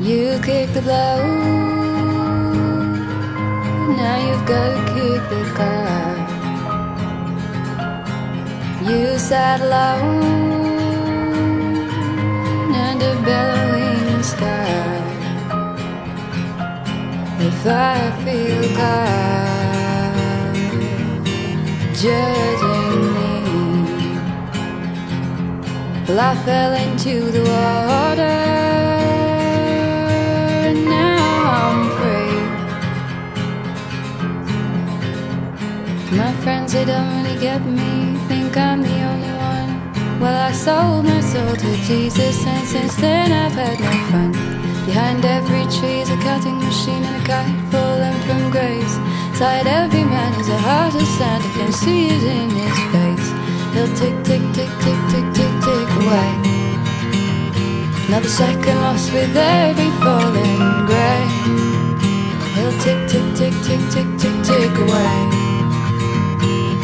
You kick the blow. Now you've got to kick the car. You sat alone under bellowing sky. If I feel God judging me, well, I fell into the water. My friends, they don't really get me. Think I'm the only one. Well, I sold my soul to Jesus, and since then I've had no fun. Behind every tree is a cutting machine and a kite falling from grace. Inside every man is a heart of sand. I can see it in his face. He'll tick, tick, tick, tick, tick, tick, tick away. Another second lost with every falling grey. He'll tick, tick, tick, tick, tick, tick, tick away.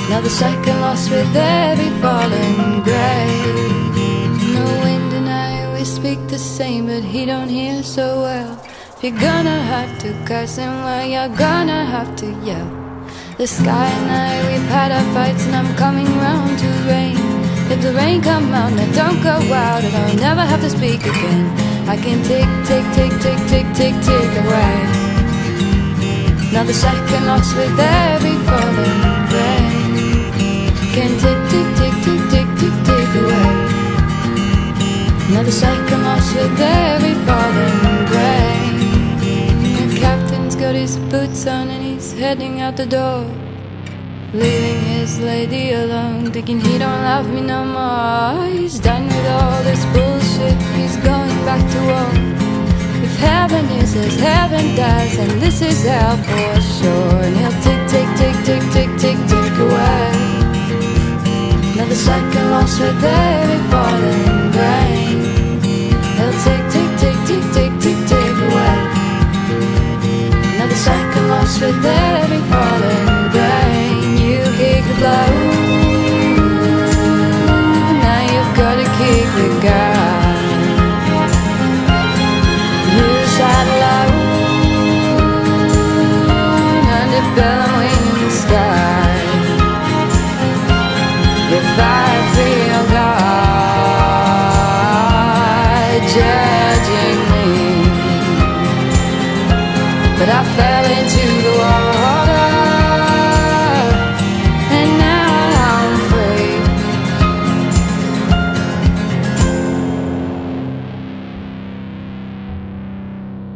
Another second lost with every falling grey. No wind and I, we speak the same, but he don't hear so well. If you're gonna have to curse him, well, you're gonna have to yell. The sky and I, we've had our fights, and I'm coming round to rain. If the rain come out, now don't go out, and I'll never have to speak again. I can tick, tick, tick, tick, tick, tick, tick away. Another second lost with every falling rain. Can tick, tick, tick, tick, tick, tick, tick away. Another second lost with every falling grain. The captain's got his boots on and he's heading out the door. Leaving his lady alone, thinking he don't love me no more. He's done with all this bullshit, he's going back to war. If heaven is as heaven does, and this is hell for sure. And he'll tick, watch falling They'll away. Lost with every falling rain You kick the Now you've gotta kick the guy. Under bellowing day.